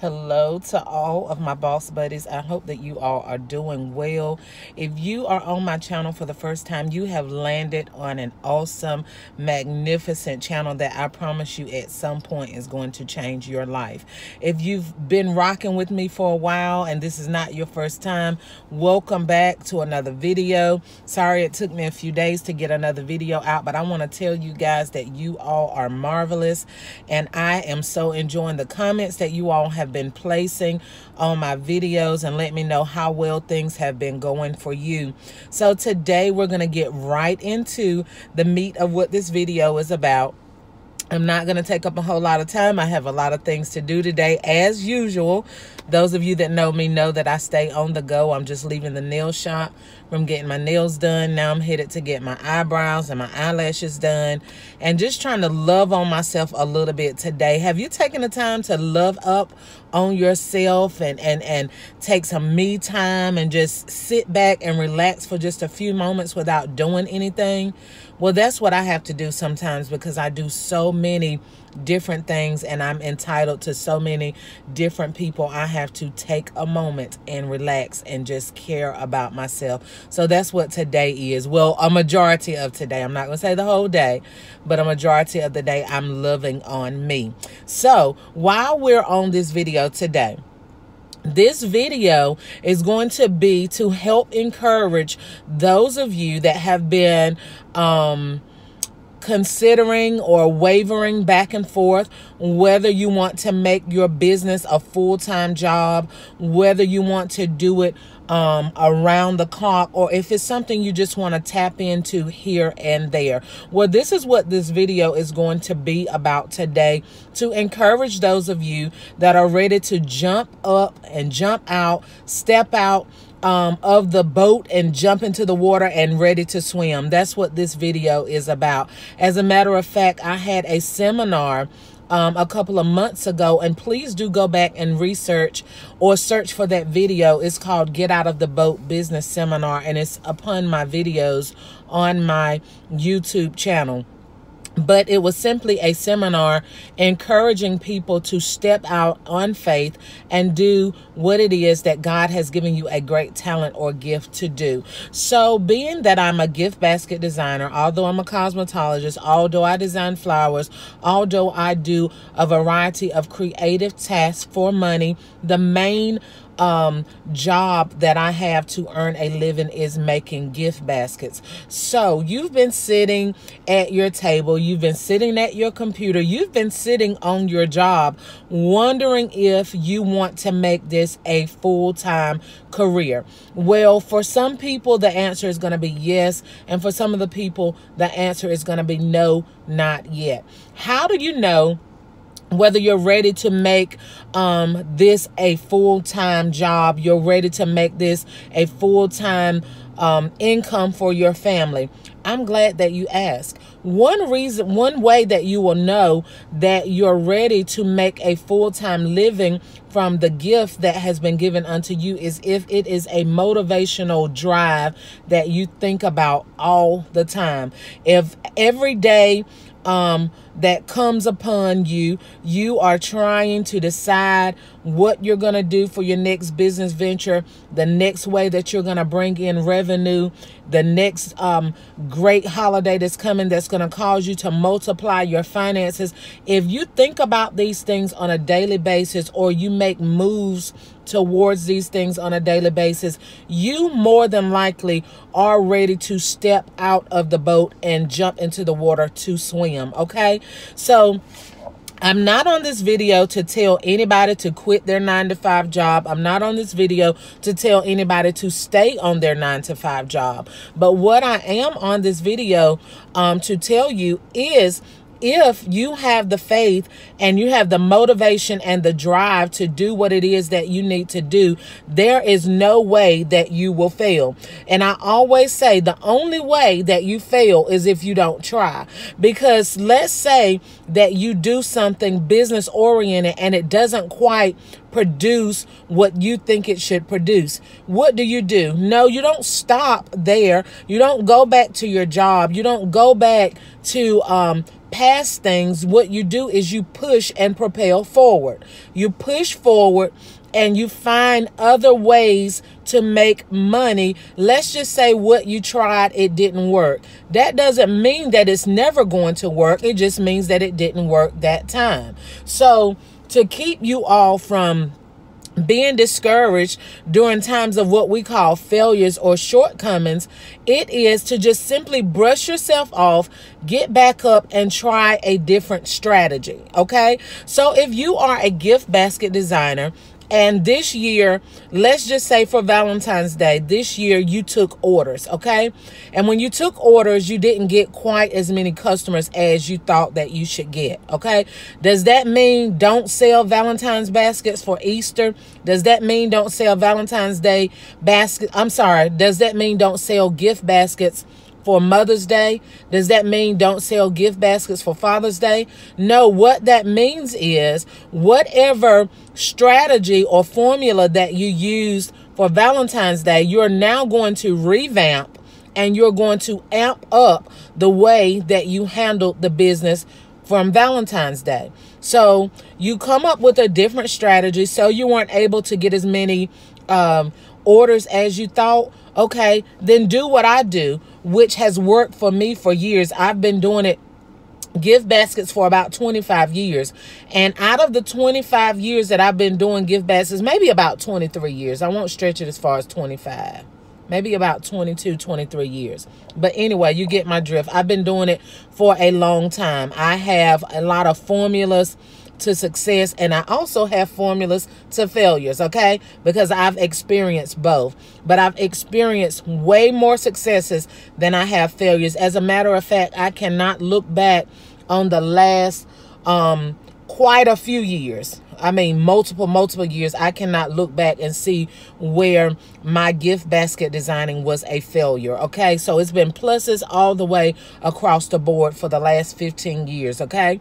Hello to all of my boss buddies. I hope that you all are doing well. If you are on my channel for the first time, you have landed on an awesome, magnificent channel that I promise you at some point is going to change your life. If you've been rocking with me for a while and this is not your first time, welcome back to another video. Sorry it took me a few days to get another video out, but I want to tell you guys that you all are marvelous and I am so enjoying the comments that you all have have been placing on my videos and let me know how well things have been going for you. So today we're going to get right into the meat of what this video is about. I'm not going to take up a whole lot of time. I have a lot of things to do today, as usual. Those of you that know me know that I stay on the go. I'm just leaving the nail shop from getting my nails done. Now I'm headed to get my eyebrows and my eyelashes done and just trying to love on myself a little bit today. Have you taken the time to love up on yourself and, and, and take some me time and just sit back and relax for just a few moments without doing anything? Well, that's what I have to do sometimes because I do so many different things and I'm entitled to so many different people. I have to take a moment and relax and just care about myself. So that's what today is. Well, a majority of today. I'm not going to say the whole day, but a majority of the day I'm loving on me. So while we're on this video today, this video is going to be to help encourage those of you that have been um considering or wavering back and forth whether you want to make your business a full-time job whether you want to do it um, around the clock or if it's something you just want to tap into here and there. Well this is what this video is going to be about today to encourage those of you that are ready to jump up and jump out step out um, of the boat and jump into the water and ready to swim. That's what this video is about. As a matter of fact, I had a seminar um, a couple of months ago and please do go back and research or search for that video it's called get out of the boat business seminar and it's upon my videos on my youtube channel but it was simply a seminar encouraging people to step out on faith and do what it is that God has given you a great talent or gift to do. So, being that I'm a gift basket designer, although I'm a cosmetologist, although I design flowers, although I do a variety of creative tasks for money, the main um, job that I have to earn a living is making gift baskets. So you've been sitting at your table, you've been sitting at your computer, you've been sitting on your job, wondering if you want to make this a full time career. Well, for some people, the answer is going to be yes. And for some of the people, the answer is going to be no, not yet. How do you know? Whether you're ready to make um, this a full-time job, you're ready to make this a full-time um, income for your family. I'm glad that you asked. One reason, one way that you will know that you're ready to make a full-time living from the gift that has been given unto you is if it is a motivational drive that you think about all the time. If every day um, that comes upon you. You are trying to decide what you're going to do for your next business venture, the next way that you're going to bring in revenue, the next um, great holiday that's coming that's going to cause you to multiply your finances. If you think about these things on a daily basis or you make moves towards these things on a daily basis, you more than likely are ready to step out of the boat and jump into the water to swim. Okay. So, I'm not on this video to tell anybody to quit their nine to five job. I'm not on this video to tell anybody to stay on their nine to five job. But what I am on this video um, to tell you is if you have the faith and you have the motivation and the drive to do what it is that you need to do, there is no way that you will fail. And I always say the only way that you fail is if you don't try. Because let's say that you do something business oriented and it doesn't quite produce what you think it should produce. What do you do? No, you don't stop there. You don't go back to your job. You don't go back to um, past things, what you do is you push and propel forward. You push forward and you find other ways to make money. Let's just say what you tried, it didn't work. That doesn't mean that it's never going to work. It just means that it didn't work that time. So, to keep you all from being discouraged during times of what we call failures or shortcomings, it is to just simply brush yourself off, get back up, and try a different strategy. Okay. So if you are a gift basket designer and this year, let's just say for Valentine's Day, this year you took orders, okay? And when you took orders, you didn't get quite as many customers as you thought that you should get, okay? Does that mean don't sell Valentine's baskets for Easter? Does that mean don't sell Valentine's Day basket? I'm sorry. Does that mean don't sell gift baskets for Mother's Day? Does that mean don't sell gift baskets for Father's Day? No, what that means is whatever strategy or formula that you used for Valentine's Day, you're now going to revamp and you're going to amp up the way that you handled the business from Valentine's Day. So you come up with a different strategy so you weren't able to get as many um, orders as you thought. Okay, then do what I do which has worked for me for years. I've been doing it gift baskets for about 25 years. And out of the 25 years that I've been doing gift baskets, maybe about 23 years. I won't stretch it as far as 25. Maybe about 22, 23 years. But anyway, you get my drift. I've been doing it for a long time. I have a lot of formulas to success and I also have formulas to failures, okay? Because I've experienced both. But I've experienced way more successes than I have failures. As a matter of fact, I cannot look back on the last um quite a few years. I mean, multiple, multiple years. I cannot look back and see where my gift basket designing was a failure. Okay. So it's been pluses all the way across the board for the last 15 years. Okay.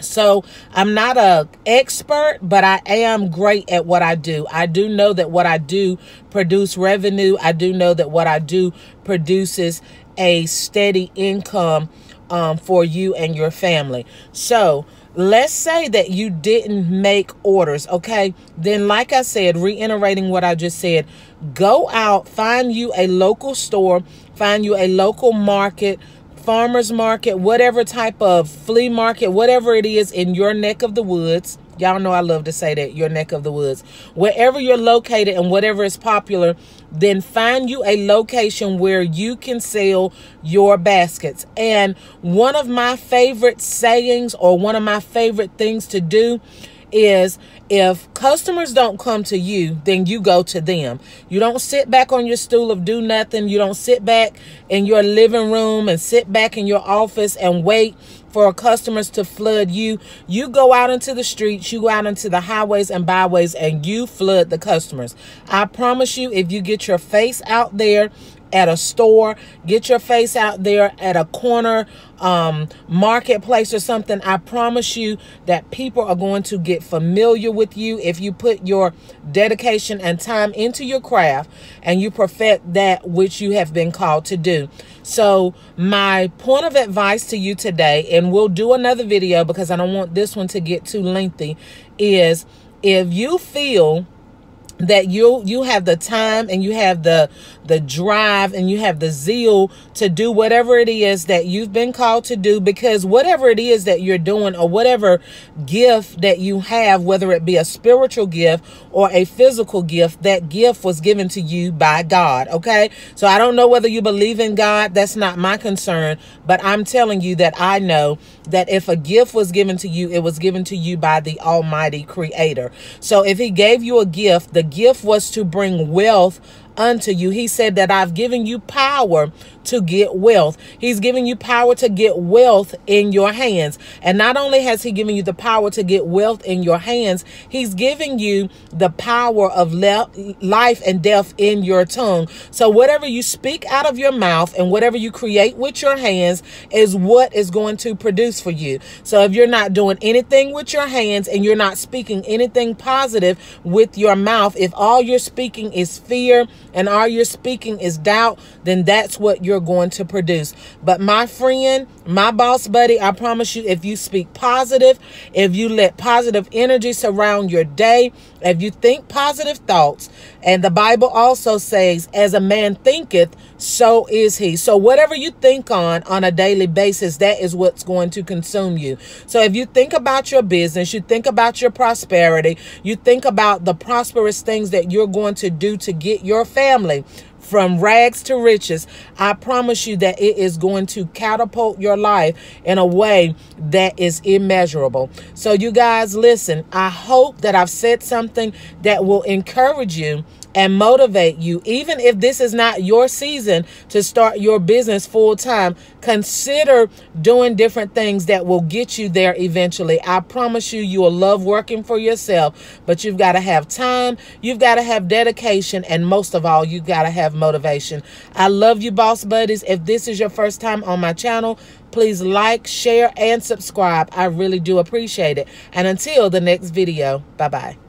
So I'm not a expert, but I am great at what I do. I do know that what I do produce revenue. I do know that what I do produces a steady income um, for you and your family. So let's say that you didn't make orders, okay? Then, like I said, reiterating what I just said, go out, find you a local store, find you a local market farmer's market, whatever type of flea market, whatever it is in your neck of the woods. Y'all know I love to say that, your neck of the woods. Wherever you're located and whatever is popular, then find you a location where you can sell your baskets. And one of my favorite sayings or one of my favorite things to do is if customers don't come to you, then you go to them. You don't sit back on your stool of do nothing. You don't sit back in your living room and sit back in your office and wait for customers to flood you. You go out into the streets, you go out into the highways and byways, and you flood the customers. I promise you, if you get your face out there at a store, get your face out there at a corner um, marketplace or something, I promise you that people are going to get familiar with you if you put your dedication and time into your craft and you perfect that which you have been called to do. So my point of advice to you today, and we'll do another video because I don't want this one to get too lengthy, is if you feel that you you have the time and you have the the drive and you have the zeal to do whatever it is that you've been called to do because whatever it is that you're doing or whatever gift that you have whether it be a spiritual gift or a physical gift that gift was given to you by God okay? So I don't know whether you believe in God. That's not my concern but I'm telling you that I know that if a gift was given to you it was given to you by the almighty creator. So if he gave you a gift the gift was to bring wealth unto you. He said that I've given you power to get wealth. He's giving you power to get wealth in your hands. And not only has he given you the power to get wealth in your hands, he's giving you the power of life and death in your tongue. So whatever you speak out of your mouth and whatever you create with your hands is what is going to produce for you. So if you're not doing anything with your hands and you're not speaking anything positive with your mouth, if all you're speaking is fear and all you're speaking is doubt, then that's what you're going to produce. But my friend, My boss buddy, I promise you, if you speak positive, if you let positive energy surround your day, if you think positive thoughts, and the Bible also says, as a man thinketh, so is he. So whatever you think on on a daily basis, that is what's going to consume you. So if you think about your business, you think about your prosperity, you think about the prosperous things that you're going to do to get your family from rags to riches, I promise you that it is going to catapult your life in a way that is immeasurable. So, you guys, listen, I hope that I've said something that will encourage you and motivate you. Even if this is not your season to start your business full time, consider doing different things that will get you there eventually. I promise you, you will love working for yourself, but you've got to have time, you've got to have dedication, and most of all, you've got to have motivation. I love you, boss buddies. If this is your first time on my channel, please like, share, and subscribe. I really do appreciate it. And until the next video, bye bye.